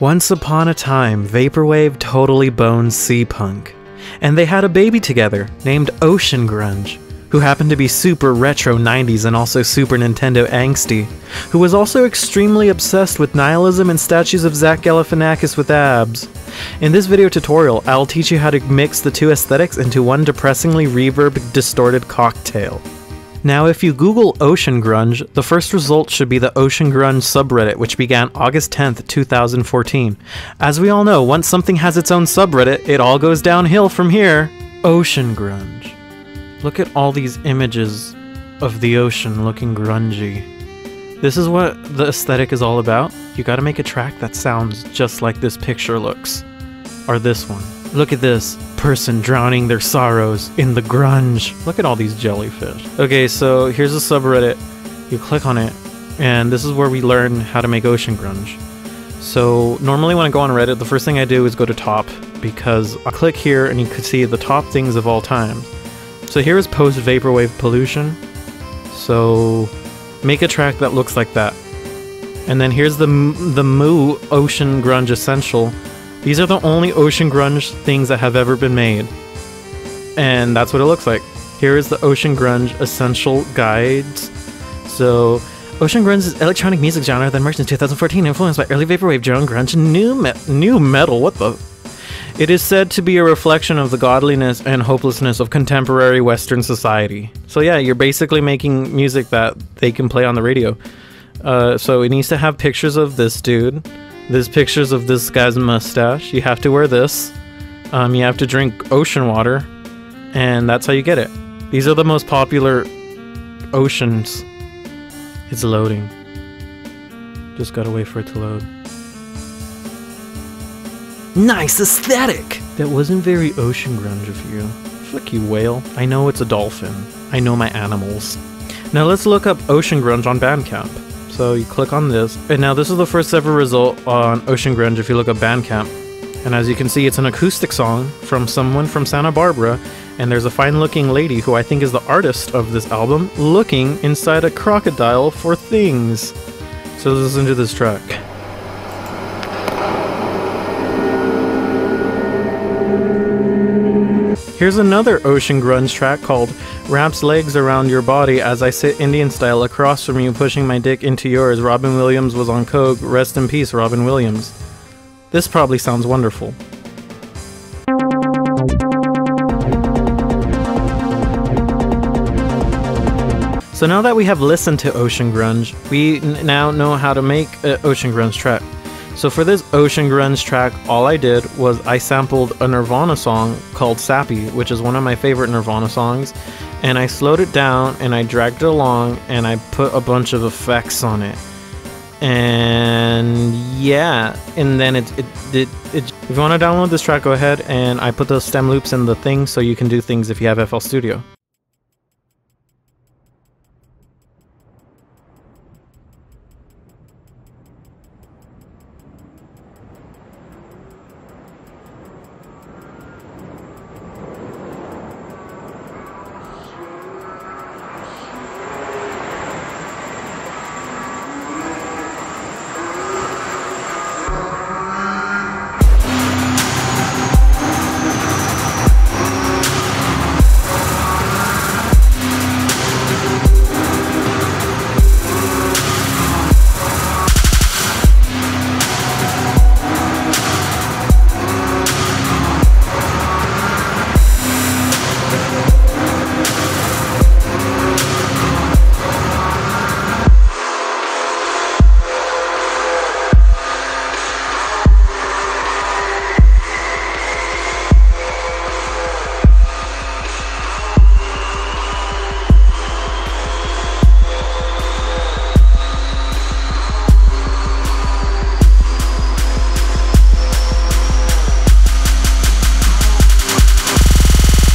Once upon a time, Vaporwave totally boned Sea Punk, and they had a baby together named Ocean Grunge, who happened to be super retro 90s and also Super Nintendo angsty, who was also extremely obsessed with nihilism and statues of Zach Galifianakis with abs. In this video tutorial, I'll teach you how to mix the two aesthetics into one depressingly reverb distorted cocktail. Now, if you Google Ocean Grunge, the first result should be the Ocean Grunge subreddit, which began August 10th, 2014. As we all know, once something has its own subreddit, it all goes downhill from here. Ocean Grunge. Look at all these images of the ocean looking grungy. This is what the aesthetic is all about. You gotta make a track that sounds just like this picture looks. Or this one. Look at this person drowning their sorrows in the grunge. Look at all these jellyfish. Okay, so here's a subreddit. You click on it, and this is where we learn how to make ocean grunge. So normally when I go on Reddit, the first thing I do is go to top because I click here and you can see the top things of all time. So here is post vaporwave pollution. So make a track that looks like that. And then here's the the Moo Ocean Grunge Essential these are the only ocean grunge things that have ever been made. And that's what it looks like. Here is the Ocean Grunge Essential Guides. So, Ocean Grunge is electronic music genre that emerged in 2014, influenced by early vaporwave, drone grunge, and new, me- new metal. What the? It is said to be a reflection of the godliness and hopelessness of contemporary Western society. So yeah, you're basically making music that they can play on the radio. Uh, so it needs to have pictures of this dude there's pictures of this guy's mustache. You have to wear this. Um, you have to drink ocean water, and that's how you get it. These are the most popular oceans. It's loading. Just gotta wait for it to load. Nice aesthetic! That wasn't very ocean grunge of you. Fuck you, whale. I know it's a dolphin. I know my animals. Now let's look up ocean grunge on Bandcamp. So you click on this, and now this is the first ever result on Ocean Grunge if you look up Bandcamp. And as you can see, it's an acoustic song from someone from Santa Barbara, and there's a fine looking lady who I think is the artist of this album looking inside a crocodile for things. So let's listen to this track. Here's another Ocean Grunge track called Wraps Legs Around Your Body as I sit Indian style across from you, pushing my dick into yours. Robin Williams was on Coke. Rest in peace, Robin Williams. This probably sounds wonderful. So now that we have listened to Ocean Grunge, we now know how to make an Ocean Grunge track. So for this Ocean Grunge track, all I did was I sampled a Nirvana song called Sappy, which is one of my favorite Nirvana songs, and I slowed it down and I dragged it along and I put a bunch of effects on it. And yeah, and then it, it, it, it if you want to download this track, go ahead and I put those stem loops in the thing so you can do things if you have FL Studio.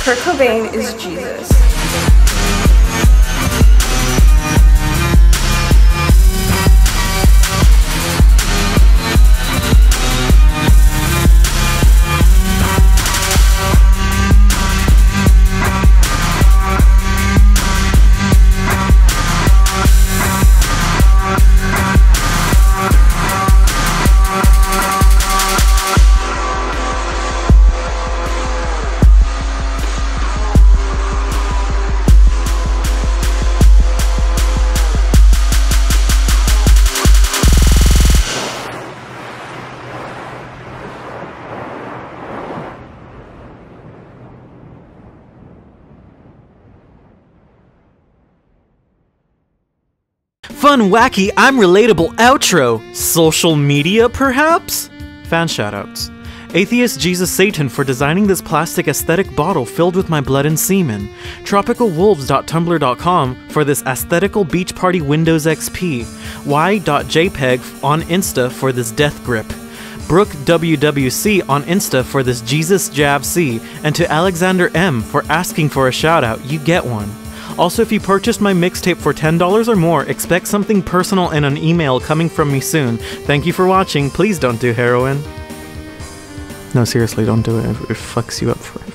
Kurt Cobain is Jesus. Fun, wacky, I'm relatable outro. Social media, perhaps? Fan shoutouts. Atheist Jesus Satan for designing this plastic aesthetic bottle filled with my blood and semen. Tropicalwolves.tumblr.com for this aesthetical beach party Windows XP. Y.jpeg on Insta for this death grip. Brooke WWC on Insta for this Jesus Jab C, and to Alexander M for asking for a shout out, you get one. Also, if you purchased my mixtape for $10 or more, expect something personal in an email coming from me soon. Thank you for watching. Please don't do heroin. No, seriously, don't do it. It fucks you up forever.